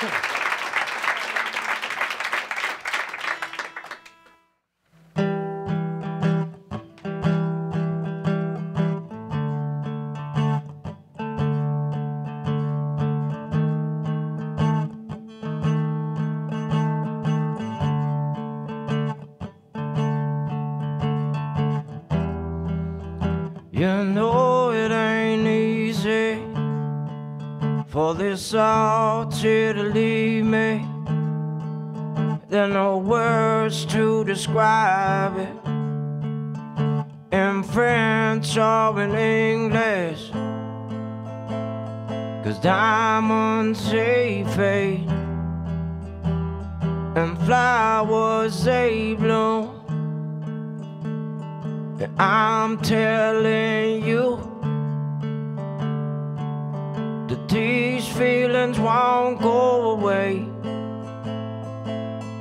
You know for this all to leave me. There are no words to describe it in French or in English. Cause diamonds they fade and flowers they bloom. And I'm telling you that these feelings won't go away.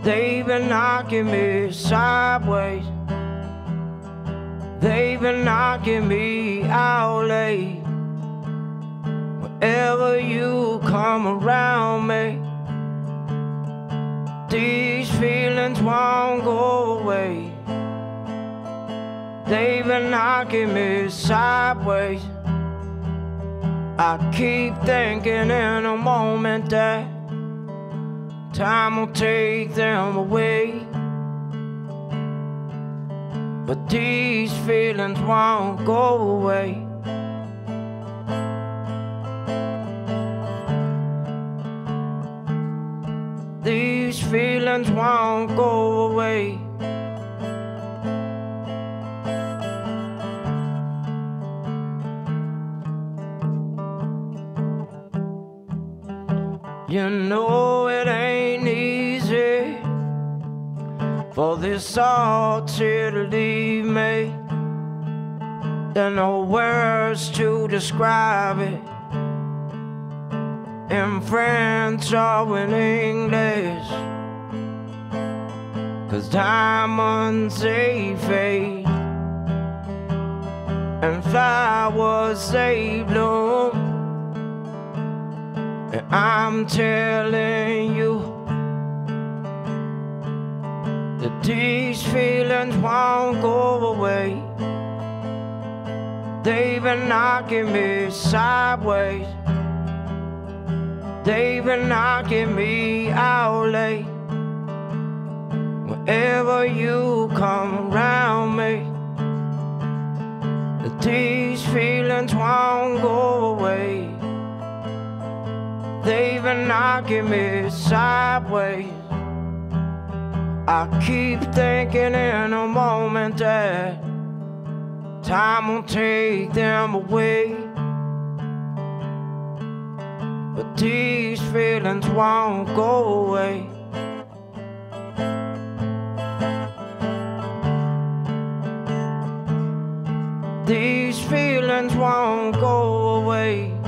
They've been knocking me sideways. They've been knocking me out late. Whenever you come around me, these feelings won't go away. They've been knocking me sideways. I keep thinking in a moment that time will take them away. But these feelings won't go away. These feelings won't go away. You know it ain't easy for this all to leave me. There are no words to describe it in French or in English. Cause diamonds they fade and flowers they bloom. And I'm telling you that these feelings won't go away. They've been knocking me sideways. They've been knocking me out late. Whenever you come around me, that these feelings won't go away. They've been knocking me sideways. I keep thinking in a moment that time will take them away. But these feelings won't go away. These feelings won't go away.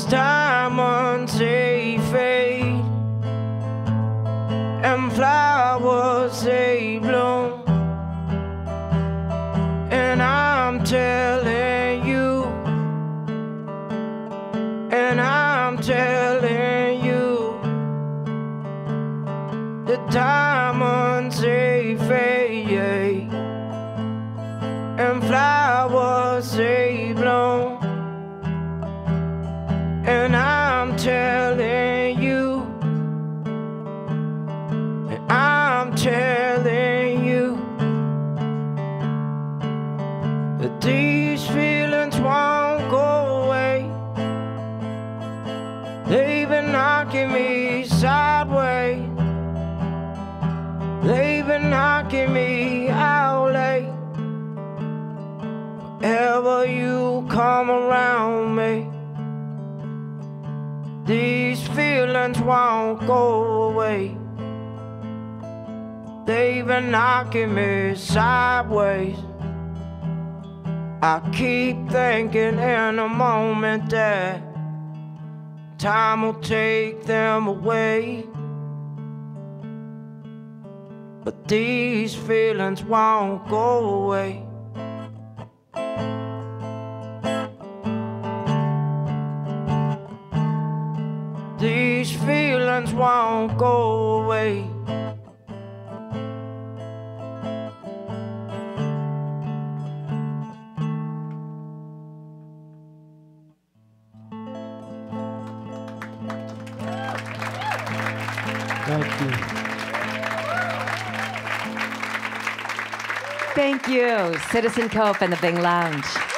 Cause diamonds they fade and flowers they bloom. And I'm telling you, and I'm telling you, the diamonds they fade and flowers they bloom. Been knocking me sideways. They've been knocking me out late. Whenever you come around me. These feelings won't go away. They've been knocking me sideways. I keep thinking in a moment that Time will take them away. But these feelings won't go away. These feelings won't go away. Thank you. Thank you, Citizen Cope and the Bing Lounge.